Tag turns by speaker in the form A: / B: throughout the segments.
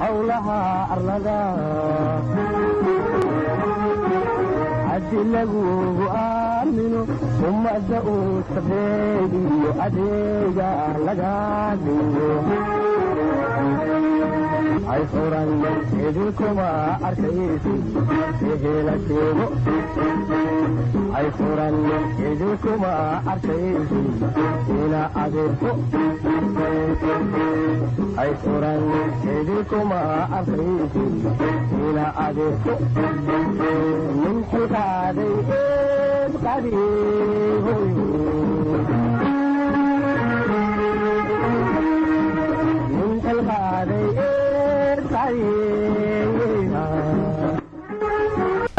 A: howlaha arlada. Haddi lagugu aamino ummadda uu sabeediyo adeega laga dhigo. Hay furan idinkuma arkaysi ehela sheego ai sauran yanzu kuma arshe shi ina azurfo ai sauran yanzu kuma min kuka dai eh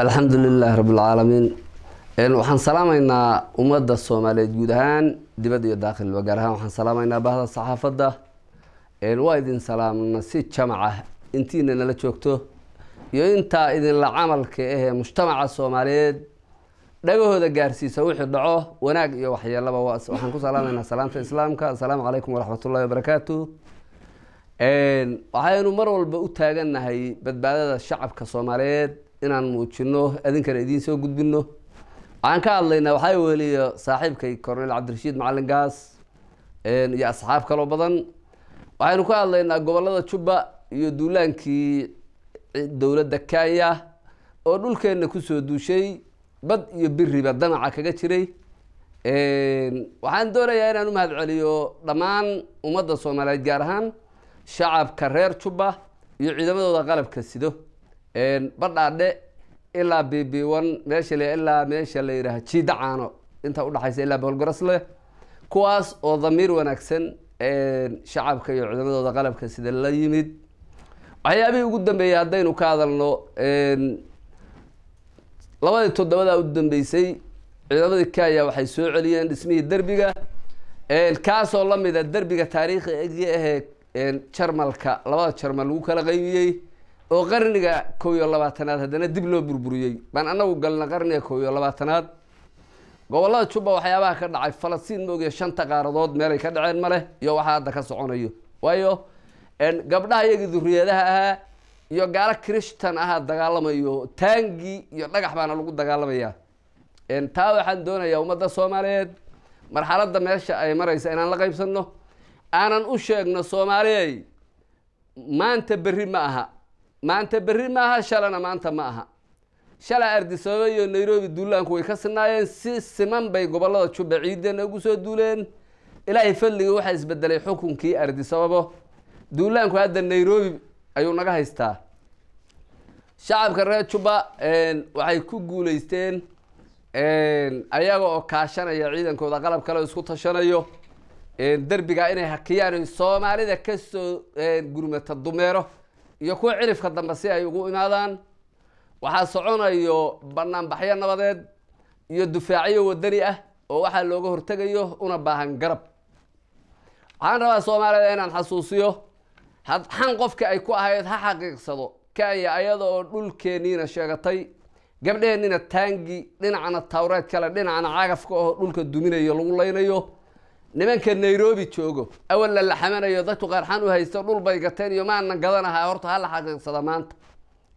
B: alxamdu lilaahi rabi lcaalamiin waxaan salaamaynaa ummadda soomaaliyeed guud ahaan dibad iyo daakilba gaar ahaan. Waxaan salaamaynaa bahda saxaafadda. Waa idin salaamna si jamac ah. Intiina nala joogto iyo intaa idinla camalka ahee mujtamaca soomaaliyeed. Dhagahooda gaarsiisa wixii dhaco wanaag iyo waxyeelaba waxaan ku salaamaynaa salaamta islaamka. Assalaamu calaykum waraxmat ullahi wabarakaatu waxaynu mar walba u taagannahay badbaadada shacabka soomaaliyeed inaan muujino idinkana idiin soo gudbino waxaan ka hadlaynaa waxaa weliya saaxiibkay cornel cabdirashiid macalin gaas iyo asxaab kaloo badan. Waxaynu ka hadlaynaa gobollada jubba iyo duulaankii dowladda kenya oo dhulkeenna ku soo duushay bad iyo biriba damaca kaga jiray. Waxaan doonayaa inaan u mahad celiyo dhammaan ummadda soomaaliyeed gaar ahaan shacabka reer jubba iyo ciidamadooda qalabka sido badhaadhe ilaa b b one meesha ilaa meesha la yidhaaha jiida caano inta udhaxaysa ilaa boholgarasle kuwaas oo damiir wanaagsan shacabka iyo ciidamadooda qalabka sida la yimid. Waxyaabihii ugu dambeeyey haddaynu ka hadalno labadii toddobadaa u dambeysay ciidamadii kenya waxay soo celiyeen dhismihii derbiga. Kaasoo lamida derbiga taariikhi ahee jarmalka labada jarmal lagu kala qaybiyey oo qarniga kow iyo labaatanaad haddana dib loo burburiyey. Baan anagu galna qarniga kow iyo labaatanaad. Gobolada jubba waxyaabaha ka dhacay falastiin moogiya shanta qaaradood meelay ka dhaceen ma leh iyo waxaa hadda ka soconayo. Waayo gabdhaha iyagii duriyadaha ahaa iyo gaalo christan ahaa dagaalamayo taangi iyo dhagax baana lagu dagaalamaya taa waxaan doonayaa ummadda soomaaliyeed marxaladda meesha ay maraysa inaan la qaybsano aanan u sheegno soomaaliyey maanta berri ma aha maanta berri ma aha shalana maanta ma aha. Shalay ardisababa iyo nairobi duulaanku way ka sinaayeen si siman bay gobollada jubba ciideena ugu soo duuleen. Ilaahay fadligii waxaa isbedelay xukunkii ardisababo duulaanku hadda nairobi ayuu naga haystaa. Shacabka reer jubba waxay ku guuleysteen ayaga oo kaashanaya ciidankooda qalab kale isku tashanayo. Derbiga inay hakiyaan soomaalida ka soo gurmata dumeero iyo kuwa cirifka dambe si ay ugu imaadaan. Waxaa soconayo banaanbaxyo nabadeed iyo dufaacyo wadani ah oo waxaa looga hortegayo una baahan garab. Waxaan rabaa soomaalida inaan xasuusiyo xan qofka ay ku ahayd ha xaqiiqsado kenya ayada oo dhulkeeniina sheegatay gabdhehenina taangi dhinacna tawreed kale dhinacna cagafka oo dhulka duminayo lagu laynayo nimanka nairobi joogo awalla la xamanayo dadku qaarxan u haysto dhul bay gateen iyo maana gadanaha horta hala xaqiiqsada maanta.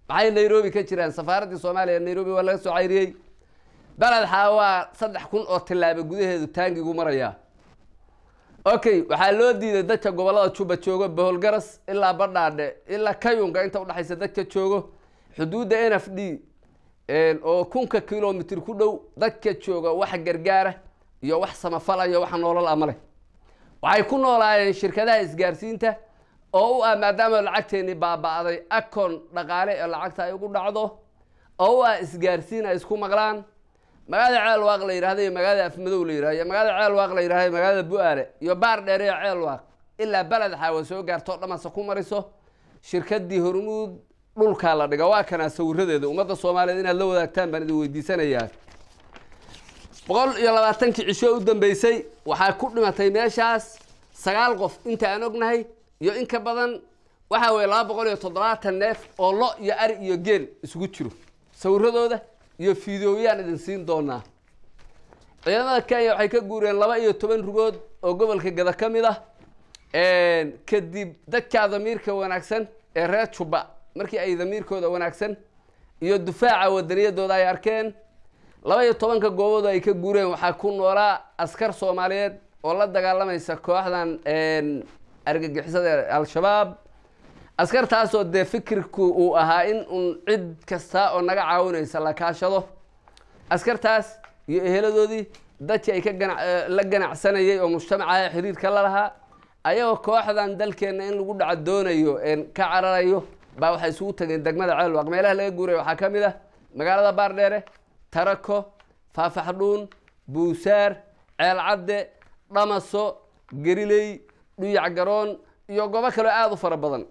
B: Maxay nairobi ka jiraan? Safaaraddii soomaaliya nairobi waa laga soo cayriyey. Beled xaawaa saddex kun oo tillaabo gudaheedu taangigu marayaa. Okay waxaa loo diiday dadka gobollada juba joogo boholgaras ilaa badhaadhe ilaa kayunga inta udhexaysa dadka joogo. Xuduudda n f d oo kunka kilomitr ku dhow dadka jooga wax gargaara iyo wax samafala iyo wax noolal ama leh. Waxay ku noolaayeen shirkadaha isgaarsiinta oo u ah maadaama lacagteeni baaba-day acon dhaqaale ee lacagta ay ugu dhacdo oo u ah isgaarsiin ay isku maqlaan. Magaalada ceel waaq la yihahda iyo magaalada afmadow la yihahdo iyo magaalada ceel waaq la yihahda magaalada bu-aale iyo baar dheer iyo ceel waaq. Ilaa beled xaawa soo gaarto dhamase ku mariso shirkadii hormuud dhulkaa la dhiga waa kanaa sawiradeeda ummadda soomaaliyeed inaad la wadaagtaan baan idin weydiisanayaa boqol iyo labaatankii cisho u dambeysay waxaa ku dhimatay meeshaas sagaal qof inta aan ognahay iyo in ka badan waxa weye laba boqol iyo toddobaatan neef oo lo iyo ari iyo geel isugu jiro. Sawiradooda iyo fideoyaan idin siin doonaa. Ciidamada kenya waxay ka guureen laba iyo toban rugood oo gobolka gada ka mid ah kadib dadkaa damiirka wanaagsan ee reer juba markii ay damiirkooda wanaagsan iyo dufaaca wadaniyadooda ay arkeen laba iyo tobanka goobood ay ka guureen waxaa ku noolaa askar soomaaliyeed oo la dagaalamaysa kooxdan argagixisada al-shabaab. Askartaasoo dee fikirku uu ahaa in uun cid kasta oo naga caawinaysa la kaashado. Askartaas iyo eheladoodii dadkii ay ka gana la ganacsanayay oo mujtamacaha xiriirka la lahaa ayagoo kooxdan dalkeenna in lagu dhaco doonayo ka cararayo baa waxay isugu tageen degmada ceelwaq meelaha laga guuray. Waxaa ka mid ah magaalada baardheere tarako faafaxdhuun buusaar ceelcadde dhamaso geriley dhuyac garoon iyo goobo kaleo aada u fara badan.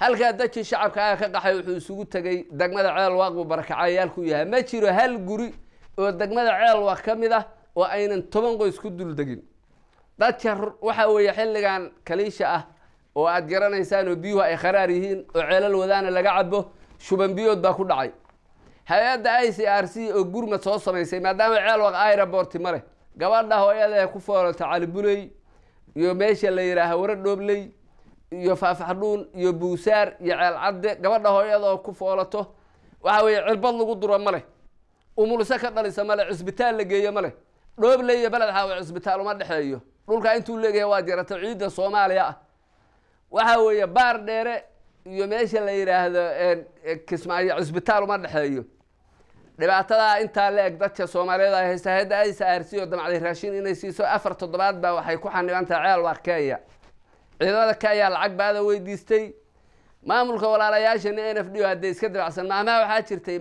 B: Halkaa dadkii shacabka ah ka qaxay wuxuu isugu tegay degmada ceelwaaq buu barakacayaal ku yahay. Ma jiro hal guri oo degmada ceelwaaq ka mid ah oo aynan toban qoys ku dul degin. Dadka waxa weeye xilligan kaliisha ah oo aad garanaysaan oo biyuhu ay kharaar yihiin oo ceelal wadaana laga cabo shuban biyood baa ku dhacay hay'adda i c r c oo gurmad soo samaysay maadaama ceelwaq aeroborti ma leh gabadha hooyada ku foolata calibuley iyo meesha la yidhaaha wara dhoobley iyo faafaxdhuun iyo buusaar iyo ceelcadde gabadha hooyada oo ku foolato waxa weeye cirbad lagu duro ma leh umulse ka dhalisa ma leh cisbitaal la geeyo ma leh dhoobley iyo beled xaawo cisbitaal uma dhexeeyo. Dhulkaa intuu leegahay waa jarato ciidda soomaaliya ah. Waxa weeye baar dheere iyo meesha la yidhaahdo kismaayo cisbitaal uma dhexeeyo dhibaatadaa intaa la eg dadka soomaaliyeed ay haysta hay'adda i c r c oo damacday raashin inay siiso afar toddobaad baa waxay ku xaniban tahay ceel waa kenya. Ciidamada kenya lacag baada weydiistay. Maamulka walaalayaashana n f d o hadday iska dabacsan maamaha waxaa jirtay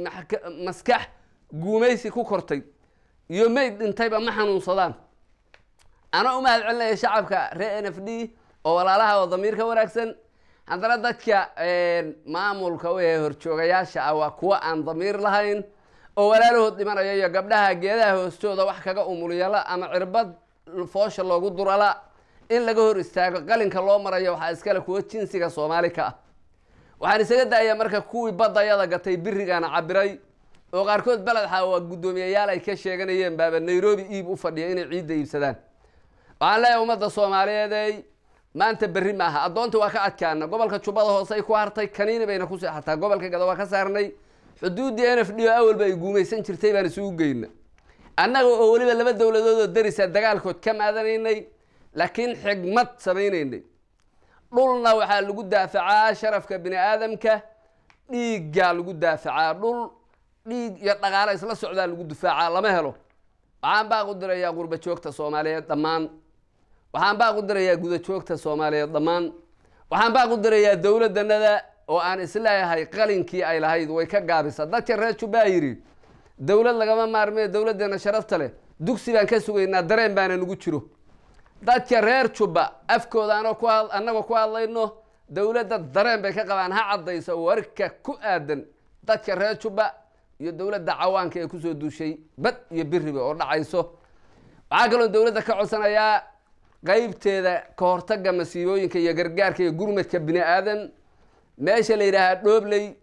B: maskax guumaysi ku kortay iyo mayd dhintayba ma xanuunsadaan. Ana u mahad celinaya shacabka reer n f d oo walaalaha oo damiirka wanaagsan. Haddana dadka maamulka wee horjoogayaasha ah waa kuwo aan damiir lahayn oo walaalahood dhimanaya iyo gabdhaha geedaha hoostooda wax kaga umuliyala ama cirbad foosha loogu durala. In laga hor istaago qalinka loo marayo waxaa iskale kuwo jinsiga soomaali ka ah. Waxaan isaga da'ayaa marka kuwii baddayada gatay birigana cabiray oo qaarkood beled xaawa guddoomiyayaal ay ka sheeganayeen baaba nairobi iib u fadhiya inay ciidda iibsadaan. Waxaan leeyahay ummadda soomaaliyeedey maanta berri maaha. Addoonta waa ka adkaana gobolka jubbada hoose ay ku hartay kaniini bayna ku seexataa gobolka gado waa ka saarnay xuduuddii n f d o awalba ay guumaysan jirtay baan isugu geyna annaga oo weliba laba dowladood oo darisa dagaalkood ka maadanaynay laakiin xigmad samaynaynay. Dhulna waxaa lagu daafacaa sharafka bini aadamka dhiiggaa lagu daafacaa dhul dhiig iyo dhaqaale isla socdaa lagu difaacaa lama helo. Waxaan baaq u dirayaa qurba joogta soomaaliyeed dhammaan. Waxaan baaq u dirayaa guda joogta soomaaliyeed dhammaan. Waxaan baaq u dirayaa dowladdanada oo aan is leeyahay qalinkii ay lahayd way ka gaabisa dadka reer jubbaa yidhi dowlad lagama maarmee dowladdeena sharafta leh dugsi baan ka sugaynaa dareen baana nagu jiro. Dadka reer jubba afkooda anoo ku had annagoo ku hadlayno dowladda dareen bay ka qabaan. Ha caddayso warka ku aadan dadka reer jubba iyo dowladda cawaanka ee ku soo duushay bad iyo biriba oo dhacayso. Waxaa kaloo dowladda ka codsanayaa qeybteeda ka hortagga masiibooyinka iyo gargaarka iyo gurmadka bini aadan meesha la yidhaahaa dhoobley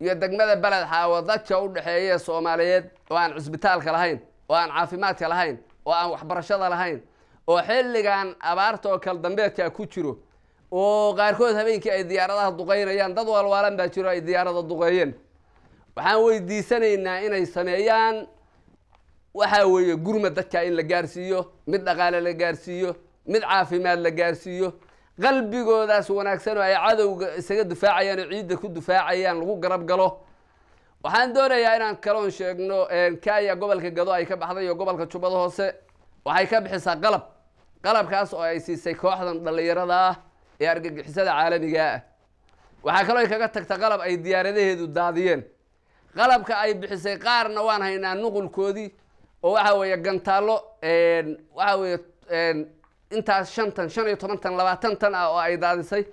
B: iyo degmada beled xaawo dadka u dhexeeya soomaaliyeed oo aan cisbitaalka lahayn oo aan caafimaadka lahayn oo aan waxbarashada lahayn oo xilligan abaarta oo kal dambeedka ku jiro oo qaarkood habeenkii ay diyaaradaha duqeynayaan dad waalwaalan baa jiro ay diyaarada duqeeyeen. Waxaan weydiisanaynaa inay sameeyaan waxaa weeye gurmad dadka in la gaarsiiyo mid dhaqaale la gaarsiiyo mid caafimaad la gaarsiiyo qalbigoodaas wanaagsan oo ay cadowga isaga difaacayaan oo ciidda ku difaacayaan lagu garab galo. Waxaan doonayaa inaan kaloon sheegno kaya gobolka gado ay ka baxday iyo gobolka jubbada hoose. Waxay ka bixisaa qalab. Qalabkaas oo ay siisay kooxdan dhallinyarada ah ee argagixisada caalamiga ah. Waxaa kaloo ay kaga tagta qalab ay diyaaradaheedu daadiyeen. Qalabka ay bixisay qaarna waan haynaa nuqulkoodii oo waxa weeye gantaallo waxa weeye intaas shan tan shan iyo toban tan labaatan tan ah oo ay daadisay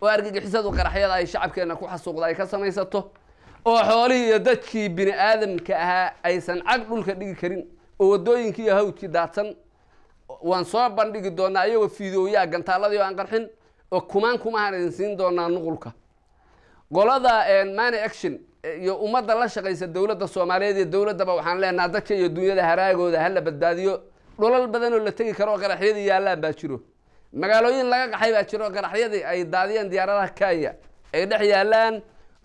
B: oo argagixisadu qaraxyada ay shacabkeenna ku xasuuqda ay ka samaysato oo xoolihii iyo dadkii bini aadamka ahaa aysan cag dhulka dhigi karin oo waddooyinkii iyo hawdkii daadsan waan soo bandhigi doonaa iyagoo fiidooyaa gantaaladii oo aan qarxin oo kumaan kumahaan idin siin doonaa nuqulka. Qolada mani action iyo ummadda la shaqaysa dowladda soomaaliyeed iyo dowladdaba waxaan leenaha dadka iyo dunyada haraagooda hala badbaadiyo dholal badan oo la tegi karo oo qaraxyadii yaallaan baa jiro. Magaalooyin laga qaxay baa jiro qaraxyadii ay daadiyeen diyaaradaha kenya ay dhex yaalaan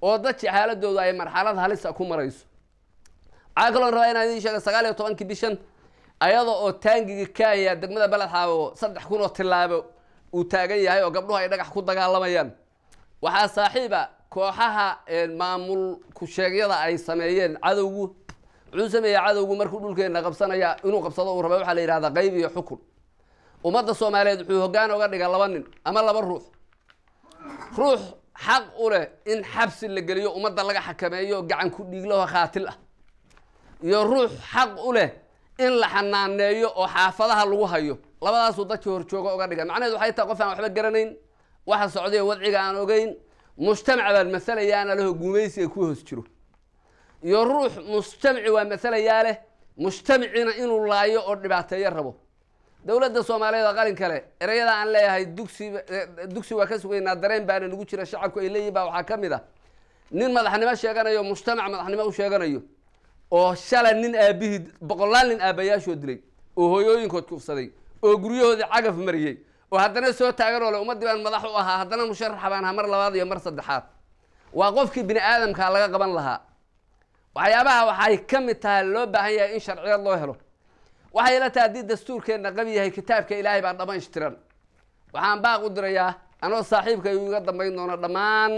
B: oo dadkii xaaladoodu ay marxalad halisa ku marayso. Waxaa kaloon rabaa inaan idiin sheega sagaal iyo tobankii bishan ayada oo taangigii kenya degmada beledxaawo saddex kun oo tilaabo uu taagan yahay oo gabdhuhu ay dhagax ku dagaalamayaan. Waxaa saaxiiba kooxaha maamul ku-sheegyada ay sameeyeen cadowgu wuxuu sameeyey cadowgu markuu dhulkeena qabsanaya inuu qabsado uu raba waxaa la yidhahdaa qayb iyo xukun. Ummadda soomaaliyeed wuxuu hoggaan oga dhiga laba nin ama laba ruux. Ruux xaq u leh in xabsi la geliyo ummadda laga xakameeyo gacan ku dhiiglaho khaatil ah. Iyo ruux xaq u leh in la xanaaneeyo oo xaafadaha lagu hayo. Labadaasuu dadkii horjooga oga dhiga macnaheed waxay tahay qof aan waxba garanayn waxa socday wadciga aan ogeyn mujtamac baan masalayaana leho gumaysiga ku hoos jiro iyo ruux mujtamaci waa masalayaa leh mujtamacina inuu laayo oo dhibaateeyo rabo. Dowladda soomaaliyeed oo qalin kale ereyada aan leeyahay dugsi dugsi waa ka sugaynaa dareen baana nagu jira shacabku ay leeyihiin baa waxaa ka mid ah. Nin madaxnimo sheeganayo mujtamac madaxnimo u sheeganayo oo shalay nin aabihii boqolaal nin aabayaashoo dilay oo hooyooyinkood kufsaday oo guryahoodii cagaf mariyey oo haddana soo taagan oo le ummaddii baan madax u ahaa haddana musharaxa baan ahaa mar labaad iyo mar saddexaad. Waa qofkii bini aadamkaa laga qaban lahaa waxyaabaha waxay ka mid tahay loo baahan yahay in sharciyad loo helo. Waxay la tahay haddii dastuurkeenna qabi yahay kitaabka ilaahay baa dhamaystiran waxaan baaq u dirayaa anoo saaxiibka uu iga dambayn doono dhammaan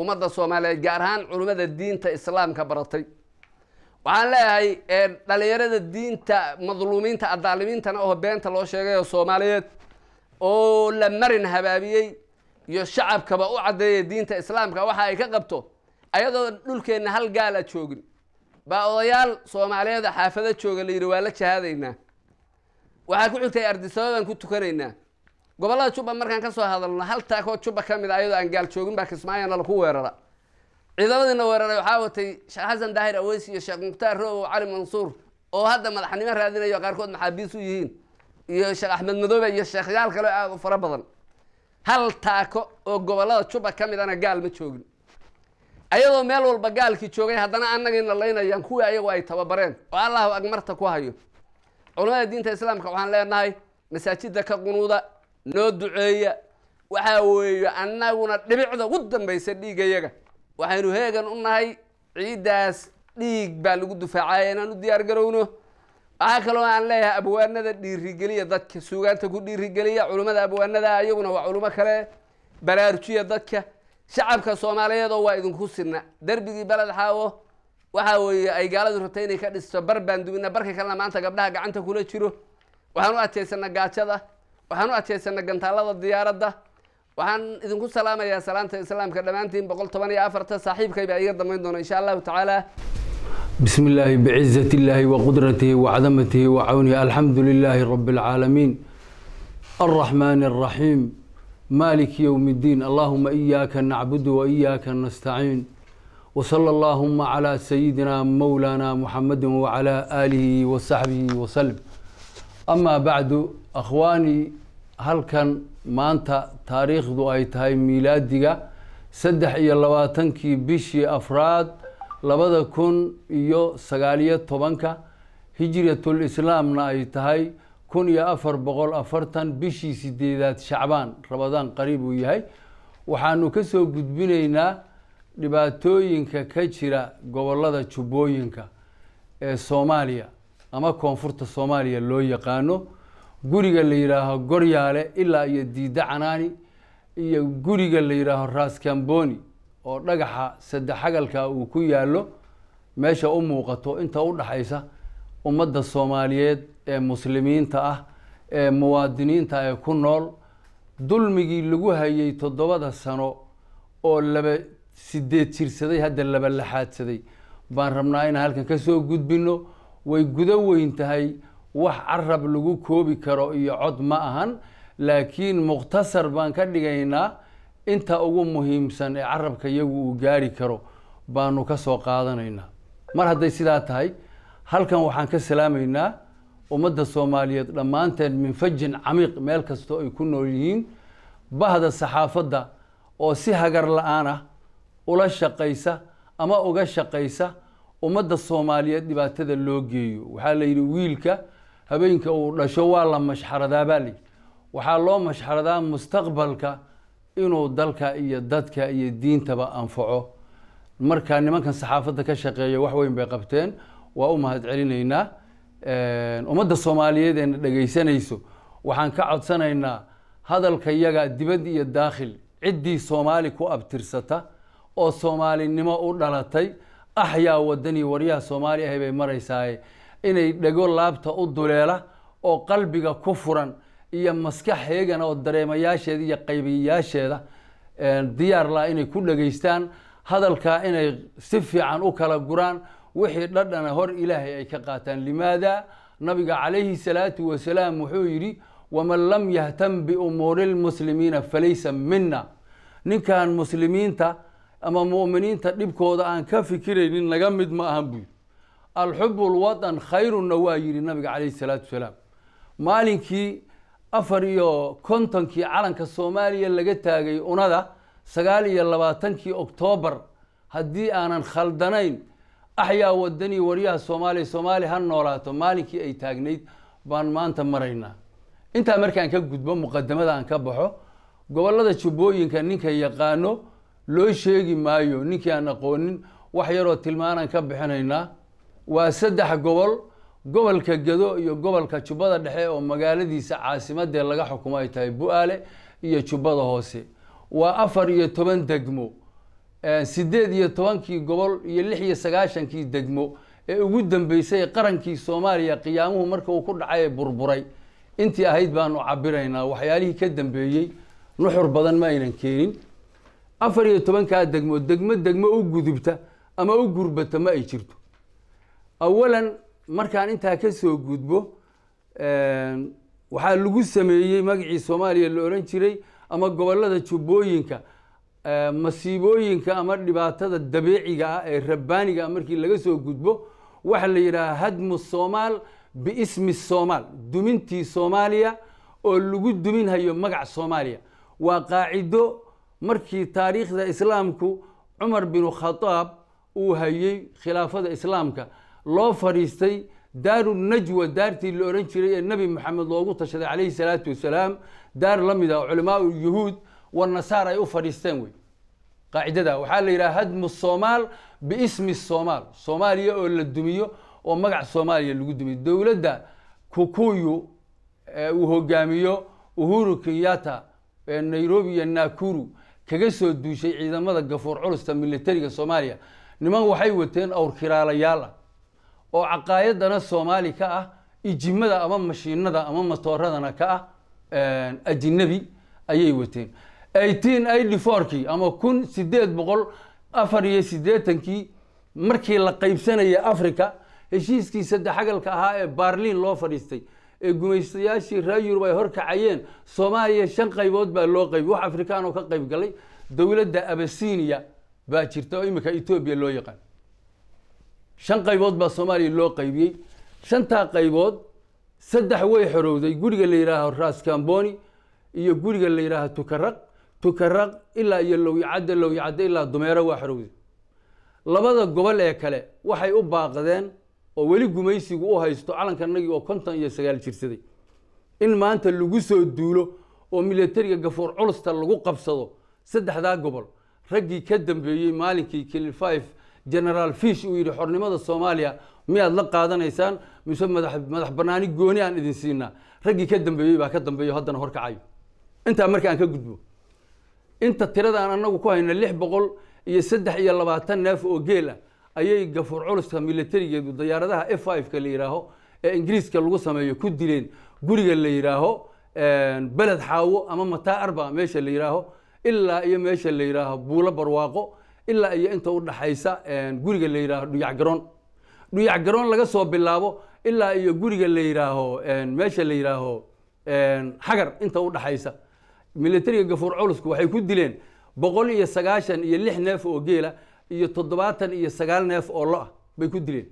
B: ummadda soomaaliyeed gaar ahaan culimmada diinta islaamka baratay. Waxaan leeyahay dhalinyarada diinta madluumiinta adaalimiintana oo beenta loo sheegay oo soomaaliyeed oo la marin habaabiyey iyo shacabkaba u caddeeyay diinta islaamka waxa ay ka qabto ayadoo dhulkeenna hal gaal a joogin. Baa odayaal soomaaliyeed xaafado jooga la yidhi waa la jahaadaynaa. Waxaa ku xigtay ardisabab baan ku tukanaynaa. Gobollada jubba markaan ka soo hadalno hal taakoo jubba ka mid a ayadoo aan gaal joogin baa kismaayana laku weerara. Ciidamadiina weeraray waxaa watay sheekh xasan daahir aweys iyo sheekh mukhtaar roobow cali mansuur oo hadda madaxnimo raadinayo qaarkood maxaabiis u yihiin iyo sheekh axmed madoobe iyo sheekhyaal kale aada u fara badan. Hal taako oo gobollada jubba ka mid ana gaal ma joogin ayadoo meel walba gaalkii joogay haddana annagiina laynayaan kuwii ayagu ay tababareen. Oo allahu agmarta ku hayo. Culamada diinta islaamka waxaan leenahay masaajidda ka qunuuda noo duceeya. Waxaa weeye annaguna dhibicda ugu dambaysa dhiigayaga. Waxaynu heegan u nahay ciiddaas dhiig baa lagu dufaacaya inaan u diyaar garowno. Waxaa kaloo aan leeyahay abwaanada dhiirigeliya dadka suugaanta ku dhiirigeliya culummada abwaanada iyaguna waa culimo kale. Baraarujiya dadka shacabka soomaaliyeed oo waa idinku sina derbigii beled xaawo waxaa weeye ay gaaladu rabtay inay ka dhisto bar baan dubina barka kalena maanta gabdhaha gacanta kula jiro waxaan u adkaysanaa gaajada waxaan u adkaysanaa gantaalada diyaaradda waxaan idinku salaamayaa salaanta islaamka dhammaantiin boqol toban iyo afarta saaxiibkay baa iga dambayn doona insha allahu tacaala
C: بسم الله بعزة الله وقدرته وعظمته وعونه الحمد لله رب العالمين الرحمن الرحيم مالك يوم الدين اللهم إياك نعبد وإياك نستعين وصلى اللهم على سيدنا مولانا محمد وعلى آله وصحبه وسلم أما بعد أخواني هل كان ما أنت تاريخ ذو أي تهي ميلادك سدح إيا اللواتنكي بشي أفراد labada kun iyo sagaaliyo tobanka hijratul islaamna ay tahay kun iyo afar boqol afartan bishii sideedaad shacbaan rabadaan qariib uu yahay. Waxaanu ka soo gudbinaynaa dhibaatooyinka ka jira gobollada jubbooyinka ee soomaaliya ama koonfurta soomaaliya loo yaqaano. Guriga la yidhaaho goryaale ilaa iyo diida canaani iyo guriga la yidhaaho raaskamboni oo dhagaxa saddex xagalka uu ku yaallo meesha u muuqato inta u dhaxaysa ummadda soomaaliyeed ee muslimiinta ah ee muwaadiniinta ee ku nool dulmigii lagu hayay toddobada sano oo laba sideed jirsaday hadda laba laxaadsaday baan rabnaa inaan halkan ka soo gudbino way gudo weyn tahay wax carab lagu koobi karo iyo cod ma ahan laakiin mukhtasar baan ka dhigaynaa inta ugu muhiimsan ee carabka iyagu uu gaari karo baanu ka soo qaadanaynaa. Mar hadday sidaa tahay halkan waxaan ka salaamaynaa ummadda soomaaliyeed dhammaanteed min fajin camiiq meel kastoo ay ku nool yihiin bahda saxaafadda oo si hagar la'aan ah ula shaqaysa ama uga shaqaysa ummadda soomaaliyeed dhibaatada loo geeyo. Waxaa la yidhi wiilka habeenka uu dhasho waa la mashxaradaa baa layidhi waxaa loo mashxaradaa mustaqbalka inuu dalka iyo dadka iyo diintaba anfaco. Marka nimankan saxaafadda ka shaqeeya wax weyn bay qabteen. Waa u mahad celinaynaa ummadda soomaaliyeed eena dhegaysanayso waxaan ka codsanaynaa hadalka yaga dibad iyo daakhil. Ciddii soomaali ku abtirsata oo soomaalinimo u dhalatay axyaa wadanii waryaha soomaali ahay bay maraysaaye inay dhego laabta u duleela oo qalbiga ku furan iyo maskax heegan oo dareemayaasheeda iyo qaybiyayaasheeda diyaar laa inay ku dhegaystaan. Hadalkaa inay si fiican u kala guraan wixii dhadhana hor ilaahay ay ka qaataan. Limaada? Nabiga calayhi salaatu wasalaam wuxuu yidhi waman lam yahtam biumuuri lmuslimiina falaysa mina ninkan muslimiinta ama mu'miniinta dhibkooda aan ka fikiraynin naga mid ma ahan buu yidhi. Alxubu lwatan khayrunna waa yidhi nabiga calayhi salaatu wasalaam maalinkii afar iyo kontonkii calanka soomaaliya laga taagay unada sagaal iyo labaatankii oktoobar haddii aanan khaldanayn axyaa wadanii waryaha soomaaliya soomaaliya ha noolaato. Maalinkii ay taagnayd baan maanta maraynaa. Intaa markaan ka gudbo muqadamada aan ka baxo gobollada jubbooyinka ninka yaqaano loo sheegi maayo ninkii aan aqoonin wax yaroo tilmaanaan ka bixinaynaa. Waa saddex gobol gobolka gado iyo gobolka jubbada dhexe oo magaaladiisa caasimadee laga xukumo ay tahay bu-aale iyo jubbada hoose. Waa afar iyo toban degmo sideed iyo tobankii gobol iyo lix iyo sagaashankii degmo ee ugu dambeysay qarankii soomaaliya qiyaamuhu marka uu ku dhacay burburay. Intii ahayd baanu cabiraynaa waxyaalihii ka dambeeyey nuxur badan ma aynan keenin. Afar iyo tobankaa degmo degmo degmo u gudubta ama u gurbata ma ay jirto. Awalan markaan intaa ka soo gudbo waxaa lagu sameeyey magacii soomaaliya la odhan jiray ama gobollada jubbooyinka masiibooyinka ama dhibaatada dabiiciga ah ee rabbaaniga ah markii laga soo gudbo waxaa la yidhaha hadmu soomaal biismi soomaal dumintii soomaaliya oo lagu duminhayo magac soomaaliya. Waa qaacido markii taariikhda islaamku cumar binu khadaab uu hayey khilaafada islaamka. Loo fadhiistay daaru najwa daartii la odhan jiray ee nebi maxamed loogu tashaday calayhi salaatu wasalaam. Daar la mid ah culamaa yuhuud wanasaar ay u fadhiisteen wey qaacidada. Waxaa la yidhaha hadmu soomaal biismi soomaal. Soomaaliya oo la dumiyo oo magac soomaaliya lagu dumiyo. Dowladda kukuyu uu hogaamiyo uhuru kenyatta ee nairobi iyo nakuru kaga soo duushay ciidamada gafuur culusta militariga soomaaliya. Niman waxay wateen awrkiraalayaal ah oo caqaayadana soomaali ka ah ijimada ama mashiinada ama matooradana ka ah ajinabi ayay wateen eighteen eighty fourkii ama kun sideed boqol afar iyo siddeetankii markii la qaybsanaya africa heshiiskii saddexagalka ahaa ee baarliin loo fadhiistay ee gumaystayaashii reer yurub ay horkacayeen soomaaliya shan qaybood baa loo qaybiy wax afrikaan oo ka qayb galay dowladda abasinia baa jirta oo imika etoobiya loo yaqaan. Shan qaybood baa soomaaliya loo qaybiyey. Shantaa qaybood saddex way xorowday guriga la yidhaaho raskamboni iyo guriga la yidhaaho tukaraq tukaraq ilaa iyo lowyacadde lowyacadde ilaa dumeero waa xorowday labada gobol ee kale waxay u baaqdeen oo weli gumaysigu u haysto calankanagii oo konton iyo sagaal jirsaday. In maanta lagu soo duulo oo militariga gafuur culusta lagu qabsado saddexdaa gobol raggii ka dambeeyey maalinkii kilifive generaal fish uu yidhi xornimada soomaaliya miyaad la qaadanaysaan? Mise madax banaani gooni aan idin siinaa raggii ka dambeeyey baa ka dambeeyo haddana horkacayo intaa marka aan ka gudbo inta tirada aan anagu ku hayna lix boqol iyo saddex iyo labaatan neef oo geel ah ayay gafuur culuska militarigeedu dayaaradaha f ka la yidhaaho ee ingiriiska lagu sameeyo ku dileen guriga la yidhaaho beled xaawo ama mataa arba meesha la yidhaaho ilaa iyo meesha la yidhaaho buulo barwaaqo ilaa iyo inta u dhaxaysa guriga la yidhaaho dhuyac garoon. Dhuyac garoon laga soo bilaabo ilaa iyo guriga la yidhaaho meesha la yidhaaho xagar inta u dhaxaysa militariga gafuur culusku waxay ku dileen boqol iyo sagaashan iyo lix neef oo geela iyo toddobaatan iyo sagaal neef oo lo ah bay ku dileen.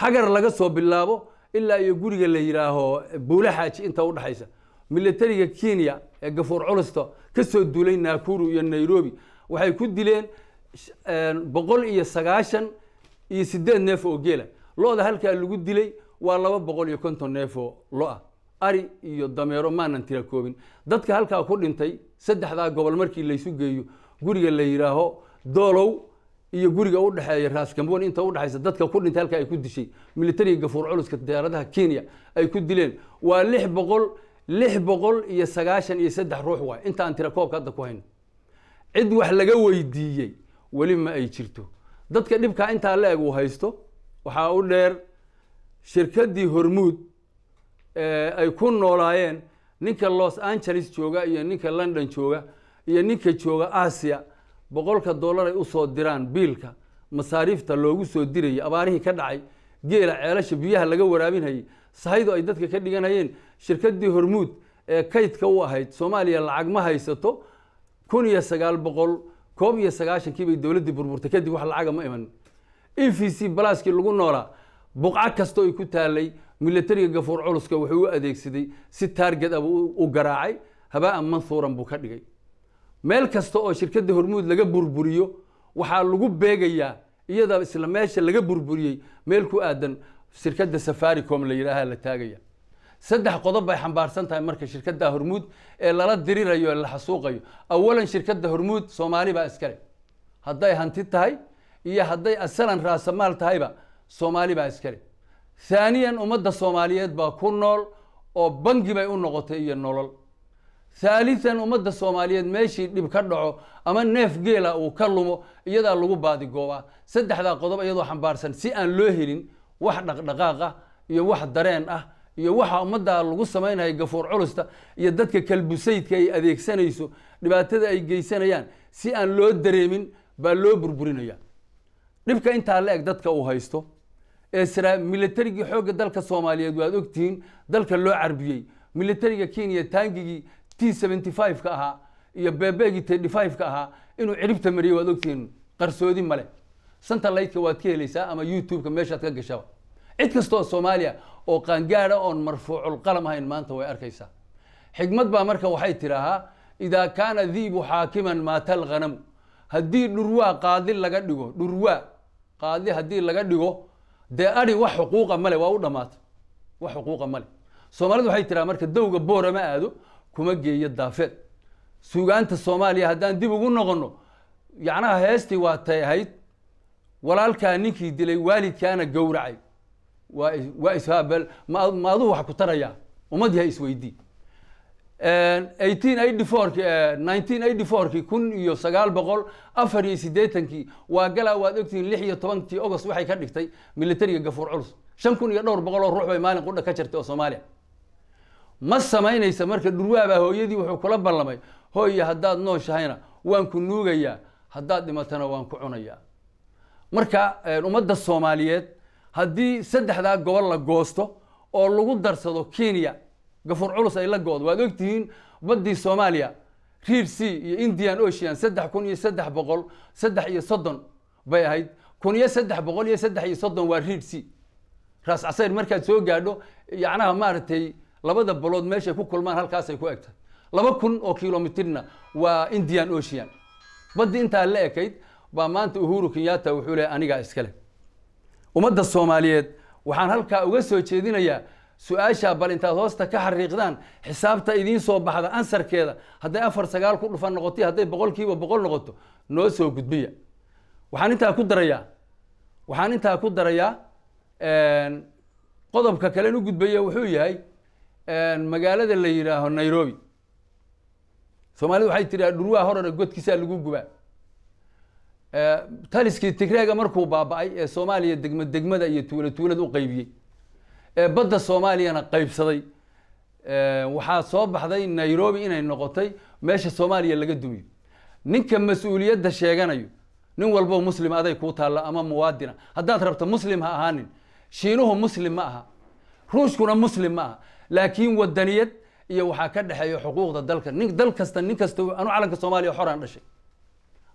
C: Xagar laga soo bilaabo ilaa iyo guriga la yidhaaho buule xaaji inta u dhaxaysa. Militariga kenya ee gafuur culusta ka soo duulay nakuru iyo nairobi waxay ku dileen boqol iyo sagaashan iyo sideed neef oo geela. Lo-da halkaa lagu dilay waa laba boqol iyo konton neef oo lo ah ari iyo dameero maanan tira koobin. Dadka halkaa ku dhintay saddexdaa gobol markii laysu geeyo guriga la yidhaaho doolow iyo guriga u dhexeeya raaskamboon inta udhexaysa dadka ku dhintay halka ay ku dishay. Militariga gafuur culuska diyaaradaha kenya ay ku dileen. Waa lix boqol lix boqol iyo sagaashan iyo saddex ruux waay intaan tira koobka hadda ku hayno. Cid wax laga weydiiyey weli ma ay jirto. Dadka dhibkaa intaa la eg uu haysto waxaa u dheer shirkaddii hormuud ay ku noolaayeen. Ninka los angeles jooga iyo ninka london jooga iyo ninka jooga asia. Boqolka dollar ay u soo diraan biilka. Masaariifta loogu soo dirayay abaarihii ka dhacay geela ceelasha biyaha laga waraabinhayay sahaydo ay dadka ka dhiganayeen. Shirkaddii hormuud ee kaydka u ahayd soomaaliya lacag ma haysato. Kun iyo sagaal boqol koob iyo sagaashankii bay dowladdii burburtay. Kadib wax lacaga ma iman. E c balaaskii lagu noolaa buqco kastoo ay ku taalay militariga gafuur culuska wuxuu u adeegsaday si taarget aba u garaacay. Habaa-an manhuuran buu ka dhigay. Meel kasta oo shirkadda hormuud laga burburiyo waxaa lagu beegayaa iyada isla meesha laga burburiyey meel ku aadan shirkadda safaricom la yidhaaha la taagaya. Saddex qodob bay xambaarsan tahay marka shirkadda hormuud ee lala dirirayo ee la xasuuqayo. Awalan shirkadda hormuud soomaali baa iskale hadday hanti tahay iyo hadday asalan raasamaal tahayba soomaali baa iskale thaaniyan ummadda soomaaliyeed baa ku nool oo bangi bay u noqotay iyo nolol. Thaalithan ummadda soomaaliyeed meeshii dhib ka dhaco ama neef geela uu ka lumo iyadaa lagu baadigoobaa saddexdaa qodob iyadoo xambaarsan si aan loo helin wax dhaqdhaqaaq ah iyo wax dareen ah iyo waxa ummadda lagu samaynayo gafuur culusta iyo dadka kalbusaydka ay adeegsanayso dhibaatada ay geysanayaan si aan loo dareemin baa loo burburinaya. Dhibka intaa la eg dadka uu haysto militarigii xoogga dalka soomaaliyeed waad ogtihiin dalka loo carbiyey. Militariga kenya taangigii t seventy five ka ahaa iyo bebeegii thirty five ahaa inuu ciribta mariyey waad ogtihiin qarsoodi male. Santalaytka waad ka helaysaa ama youtube-ka meeshaad ka gashaba. Cid kasta oo soomaaliya oo qaangaada oon marfuucul qalam ahayn maanta way arkaysaa. Xigmad baa marka waxay tidhaahaa idaa kaana diibu xaakiman maata alghanamu haddii dhurwaa qaadi laga dhigo dhurwaa qaadi haddii laga dhigo dee adi wax xuquuqa male waa u dhamaatay wax xuquuqa male soomaalidu waxay tiraa marka dowga boora ma aado kuma geeyo daafeed. Suugaanta soomaaliya haddaan dib ugu noqono yacnaha heestii waa tay ahayd walaalkaa ninkii dilay waalidkaana gowracay. Waa waa ishaabel ma ma aduu wax ku tarayaa? Ummad yahay isweydii eighteen eighty fourki nineteen eighty fourki kun iyo sagaal boqol afar iyo siddeetankii waa galaa waad ogtihiin lix iyo tobankii august waxay ka dhigtay militariga gafuur culus. Shan kun iyo dhowr boqol oo ruux bay maalin qudha ka jirtay oo soomaaliya. Ma samaynaysa marka dhurwaabaa hooyadii wuxuu kula ballamay hooye haddaad nooshahayna waan ku nuugayaa haddaad dhimatana waan ku cunayaa. Marka ummadda soomaaliyeed haddii saddexdaa gobol la goosto oo lagu darsado kenya gafuur culus ay la goodo waad ogtihiin baddii soomaaliya reer sea iyo indian ocean saddex kun iyo saddex boqol saddex iyo soddon bay ahayd. Kun iyo saddex boqol iyo saddex iyo soddon waa reer sea raas casayr markaad soo gaadho yacnaha maaragtay labada balood meeshay ku kulmaan halkaasay ku egtahay. Laba kun oo kilomitirna waa indian ocean. Baddii intaa la ekayd baa maanta uhuru kenyatta wuxuu lehay anigaa iskale ummadda soomaaliyeed waxaan halkaa uga soo jeedinayaa su'aashaa bal intaad hoosta ka xariiqdaan xisaabta idiin soo baxda ansarkeeda hadday afar sagaal ku dhufan noqoto hadday boqol kiiba boqol noqoto noo soo gudbiya. Waxaan intaa ku darayaa waxaan intaa ku darayaa qodobka kalen u gudbaya wuxuu yahay magaalada la yidhaaho nairobi. Soomaalida waxay tiraa dhurwaa horena godkiisaa lagu gubaa. Taliskii tigreega markuu baaba-ay ee soomaaliya degma degmada iyo tuula tuulada u qaybiyey badda soomaaliyana qaybsaday. Waxaa soo baxday nairobi inay noqotay meesha soomaaliya laga dumiyo. Ninka mas'uuliyadda sheeganayo nin walbo muslim aday kuu taalla ama muwaadina. Haddaad rabto muslim ha ahaanin shiinuhu muslim ma aha ruushkuna muslim ma aha. Laakiin wadaniyad iyo waxaa ka dhexeeya xuquuqda dalka. Nin dal kasta nin kasta anu calanka soomaaliya xoraan dhashay.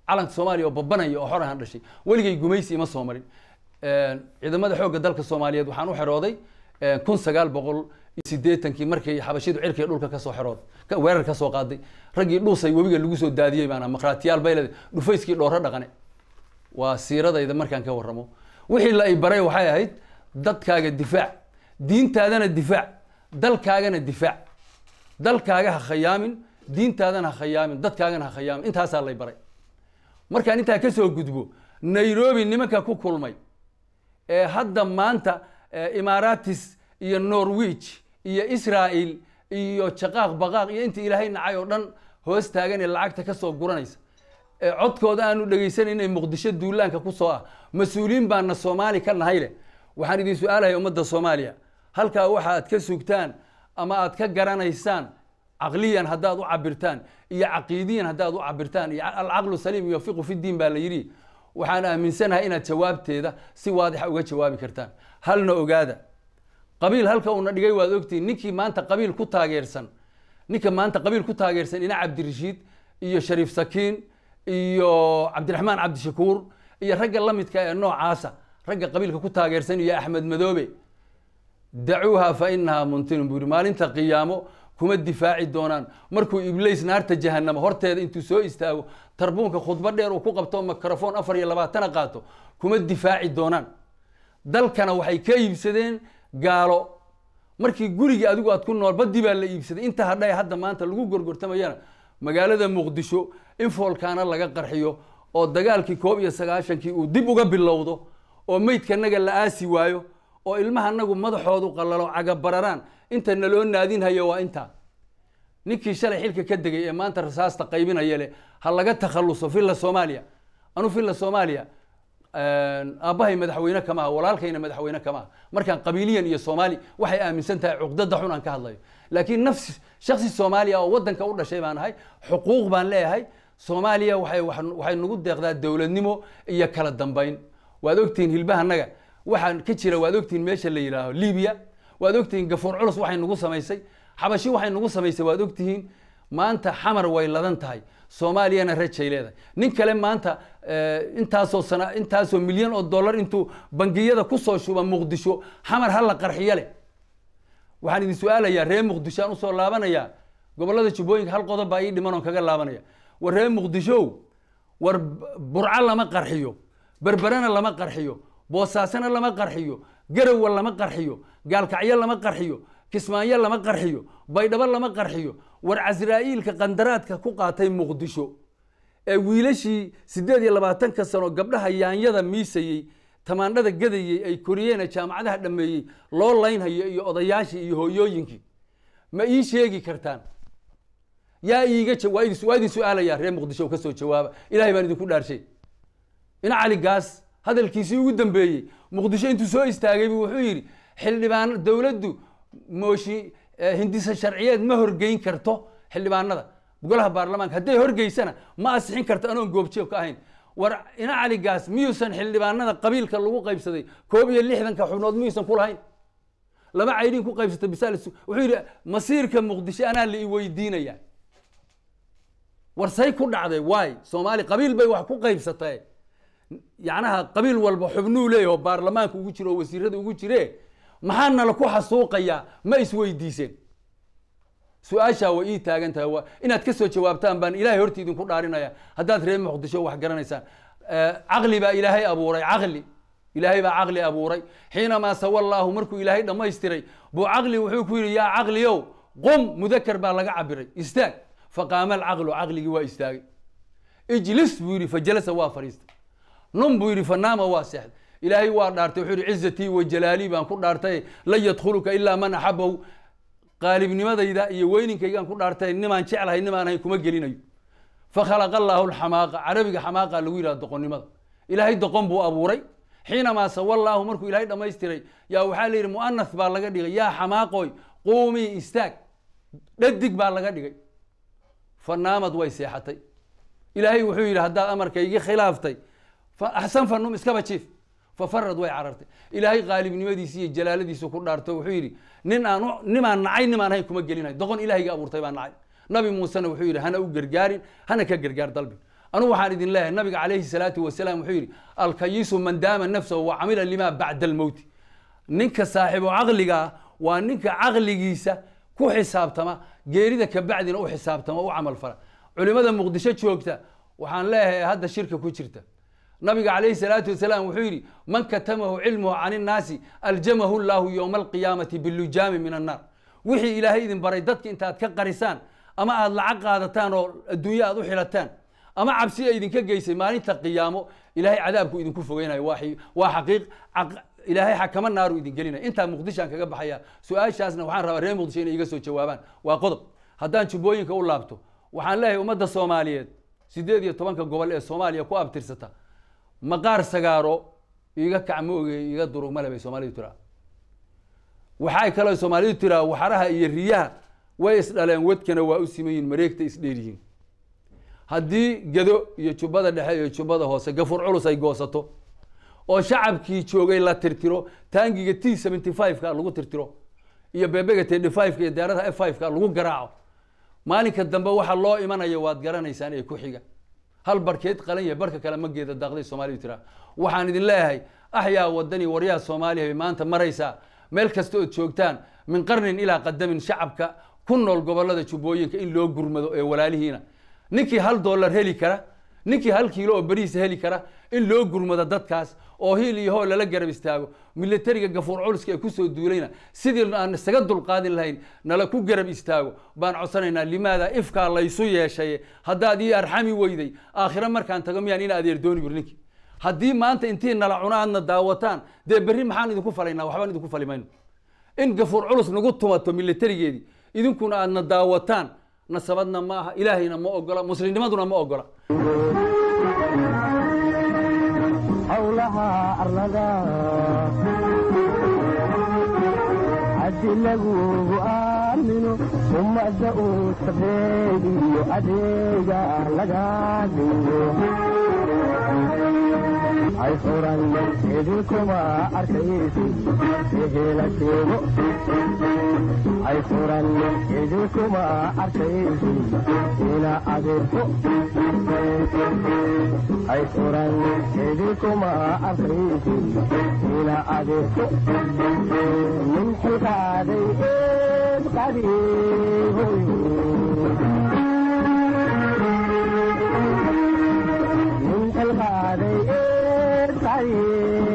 C: Calanka soomaaliya oo babanaya oo xoraan dhashay. Weligay gumaysi ima soo marin. Ciidamada xoogga dalka soomaaliyeed waxaan u xerooday kun sagaal boqol sideetankii markay xabashidu cirkiga dhulka ka soo xerooday weerar ka soo qaaday raggii dhuusay webiga lagu soo daadiyey baana maqraatiyaal bayled dhufayskii dhooro dhaqane. Waa siiradayda markaan ka warramo. Wixii la i baray waxay ahayd dadkaaga difaac diintaadana difaac dalkaagana difaac. Dalkaaga ha khayaamin diintaadana ha khayaamin dadkaagana ha khayaamin. Intaasaa lay baray. Markaan intaa ka soo gudbo nairobi nimanka ku kulmay ee hadda maanta imaaratis iyo norwich iyo israel iyo jaqaaq baqaaq iyo inta ilaahay nacay oo dhan hoos taagan ee lacagta ka soo guranaysa. Codkooda aanu dhegaysanan inay muqdisho duulaanka ku soo ah. Mas'uuliyiin baana soomaali ka nahay leh. Waxaan idin su'aalahay ummadda soomaaliya halkaa waxa aad ka sugtaan ama aad ka garanaysaan caqliyan haddaad u cabirtaan iyo caqiidiyan haddaad u cabirtaan iyo alcaqlu saliim yuwafiqu fi diin baa la yidhi. Waxaan aaminsanahay inaad jawaabteeda si waadixa uga jawaabi kartaan. Halna ogaada qabiil halka uuna dhigay waad ogtihin ninkii maanta qabiil ku taageersan ninka maanta qabiil ku taageersan ina cabdirashiid iyo shariif sakiin iyo cabdiraxmaan cabdishakuur iyo ragga la midka ee noocaasa ragga qabiilka ku taageersan iyo axmed madoobe. Dacuuha fa inahaa muntinun buu yidhi maalinta qiyaamo kuma difaaci doonaan. Markuu ibliis naarta jahanamo horteeda intuu soo istaago tarbuunka khudbo dheer uu ku qabto mikrofon afar iyo labaatana qaato kuma difaaci doonaan. Dalkana waxay ka iibsadeen gaalo. Markii gurigii adigu aad ku nool badii baa la iibsaday. Inta hadhay hadda maanta lagu gorgortamayana magaalada muqdisho in foolkaana laga qarxiyo oo dagaalkii koob iyo sagaashankii uu dib uga bilowdo oo meydkanaga la aasi waayo oo ilmahanagu madaxoodu qallalo cagabararaan inta naloo naadinhayo waa intaa ninkii shalay xilka ka degay ee maanta rasaasta qaybinaya leh ha laga takhaluso villa soomaaliya anu villa soomaaliya aabbahay madaxweyne kama aha walaalkayna madaxweyne kama markaan qabiiliyan iyo soomaali waxay aaminsan tahay cuqdada xun aan ka hadlayo. Laakiin nafsi shaksi soomaaliya oo wadanka u dhashay baan ahay xuquuq baan leeyahay. Soomaaliya waxay waxay nagu deeqdaa dowladnimo iyo kala dambayn waad ogtihiin hilbahanaga waxaan ka jira waad ogtihiin meesha la yidhaaho libiya waad ogtihiin gafuur culus waxay nagu samaysay xabashi waxay nagu samaysay waad ogtihiin. Maanta xamar way ladan tahay soomaaliyana rajay leedahay. Nin kale maanta intaasoo sana intaasoo milyan oo dollar intuu bangiyada ku soo shuba muqdisho xamar hala qarxiyo leh. Waxaan idin su'aalayaa reer muqdisho aan u soo laabanayaa gobollada jubbooyinka hal qodob baa ii dhiman oon kaga laabanaya. War reer muqdishow war burco lama qarxiyo berberena lama qarxiyo boosaasena lama qarxiyo garowa lama qarxiyo gaalkacyo lama qarxiyo kismaanyo lama qarxiyo baydhabo lama qarxiyo. War casraa'iilka qandaraadka ku qaatay muqdisho ee wiilashii siddeed iyo labaatanka sano gabdhaha yaanyada miisayey tamaandhada gadayey ay koriyeene jaamacadaha dhammeeyey loo laynhayo iyo odayaashii iyo hooyooyinkii. Ma ii sheegi kartaan. Yaa iiga waa idin su'aalayaa reer muqdisho ka soo jawaaba. Ilahay baan idinku dhaarshay. Ina cali gaas hadalkiisii ugu dambeeyey muqdisho intuu soo istaagay bu wuxuu yidhi xildhibaan dowladdu mooshi hindisa sharciyeed ma horgeyn karto xildhibaanada. Golaha baarlamaanka hadday horgeysana ma asixin karto anoon goobjoog ka ahayn. War ina cali gaas miyuusan xildhibaanada qabiilka lagu qaybsaday koob iyo lixdanka xubnood miyuusan ku lahayn? Laba caydhin ku qaybsatay bisaal wuxuu yidhi masiirka muqdisho anaa la i weydiinaya war say ku dhacday waay soomaali qabiil bay wax ku qaybsatay. Yacnaha qabiil walba xubnuu leeyahy oo baarlamaanka ugu jiro oo wasiirada ugu jire maxaa nala ku xasuuqayaa ma isweydiiseen. Su'aashaa way ii taagan tahay waa inaad ka soo jawaabtaan baan ilaahay horta idinku dhaarinaya. Haddaad reer muqdisho wax garanaysaan caqli baa ilaahay abuuray caqli. Ilaahay baa caqli abuuray. Xiinamaa sawa allaahu markuu ilaahay dhammaystiray buu caqli wuxuu ku yidhi yaa caqliyow qum mudakar baa laga cabiray istaag. Faqaama alcaqlu caqligii waa istaagay. Ijlis buu yidhi fajalasa waa fadhiistay num buu yidhi fanaama waa seexday ilaahay waa dhaartay. Wuxuu yidhi cizatii wa jalaalii baan ku dhaartay. Lan yadkhuluka ilaa man axabahu qaalibnimadayda iyo weyninkaygaan ku dhaartay nimaan jeclahay nimaan ahayn kuma gelinayo. Fakhalaqa allaahu lxamaaqa carabiga xamaaqa lagu yidhaha doqonnimada. Ilaahay doqon buu abuuray. Xiinamaa sawa allaahu markuu ilaahay dhammaystiray yaa waxaa la yidhi mu'anas baa laga dhigay. Yaa xamaaqoy quumii istaag dhadig baa laga dhigay. Fanaamad way seexatay. Ilaahay wuxuu yidhi haddaad amarkaygii khilaaftay axsan fanum iskaba jiif fafarad way carartay. Ilaahay qaalibnimadiisi iyo jalaaladiisu ku dhaarto wuxuu yidhi nin aan nimaan nacay nimaan hayn kuma gelinayo. Doqon ilahayga abuurtay baa nacay. Nabi muusena wuxuu yidhi hana u gargaarin hana ka gargaar dalbin. Anugu waxaan idin leeyahay nabiga calayhi salaatu wasalaam wuxuu yidhi alkayisu man daama nafsahu wa camila lima bacda almowti. Ninka saaxiibo caqliga ah waa ninka caqligiisa ku xisaabtama geerida kabacdina u xisaabtama u camal fala. Culimada muqdisho joogta waxaan leeyahay hadda shirka ku jirta nabiga calayhi salaatu wasalaam wuxuu yidhi man katamahu cilmuhu can innaasi aljamahu llaahu yowma alqiyaamati bilujaami min annaar wixii ilaahay idin baray dadka intaad ka qarisaan ama aad lacag qaadataan oo adduunye aad u xilataan ama cabsi ay idinka geysay maalinta qiyaamo ilaahay cadaabku idinku fogeynayo waa xaqiiq ilaahay xakamo naaru idin gelinaya. Intaa muqdishoan kaga baxaya su'aashaasna waxaan rabaa reer muqdisho inay iga soo jawaabaan. Waa qodob. Haddaan jubbooyinka u laabto waxaan leeyahay ummadda soomaaliyeed sideed iyo tobanka gobol ee soomaaliya ku abtirsata maqaar sagaaro iga kac ma oge iga durug male bay soomaalidu tiraa waxay kaloo soomaalidu tiraa waxaraha iyo riyaha way isdhaleen wadkana waa u siman yihiin mareegta isdheer yihiin. Haddii gedo iyo jubbada dhexe iyo jubbada hoose gafur culus ay goosato oo shacabkii joogay la tirtiro taangiga t seventy five ka lagu tirtiro iyo beebega tedhi five ka iyo diyaaradaha f five ka lagu garaaco maalinka dambe waxa loo imanaya waad garanaysaan ee ku xiga hal barkeed qalan yahay barka kale ma geeda daaqday soomaalidu tiraa waxaan idin leeyahay axyaa wadani waryaha soomaaliya bay maanta maraysaa. Meel kasta ood joogtaan min qarnin ilaa qadamin shacabka ku nool gobollada jubbooyinka in loo gurmado ee walaalihiina. Ninkii hal dollar heli kara ninkii hal kiilo oo berihiisa heli kara in loo gurmado dadkaas oo hiil iyo hoo lala garab istaago militariga gafuur culuska ee ku soo duulayna sidii aan isaga dulqaadin lahayn nala ku garab istaago. Baan codsanaynaa limaada ifkaa laysu yeeshay? Haddaad ii arxami weyday aakhire markaan tago miyaan ina adeer dooni bur ninkii haddii maanta intii nala cuno aadna daawataan dee berri maxaan idinku falaynaa waxbaan idinku fali mayno in gafuur culus nagu tumato militarigeedii idinkuna aadna daawataan. Nasabadna ma aha ilaahayna ma ogola muslimnimaduna ma ogola
A: haddi lagugu aamino ummadda uu safeeg iyo adeega laga ai sauran yau sai dai kuma arkairisi sai hela tebo ai sauran yau kuma arkairisi hela azurfo ai sauran yau sai kuma arkairisi hela azurfo min kuka dai eh kadi hoyo जाए